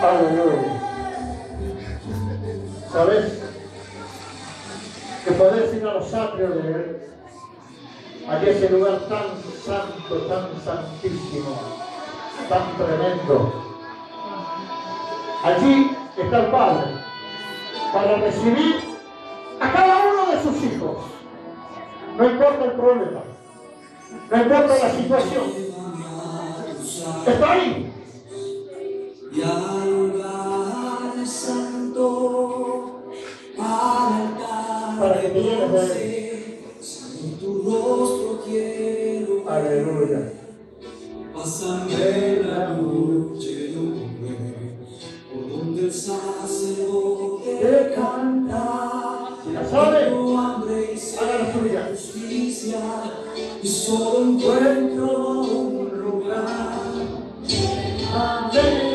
Aleluya. ¿Sabes? Que podés ir a los atrios de él, a ese lugar tan santo, tan santísimo, tan tremendo. Allí está el Padre para recibir a cada uno de sus hijos. No importa el problema, no importa la situación. Está ahí para que En tu rostro quiero Aleluya. Pásame la noche, por donde el sacerdote canta. Tu hambre y justicia, y solo encuentro un lugar. Amén.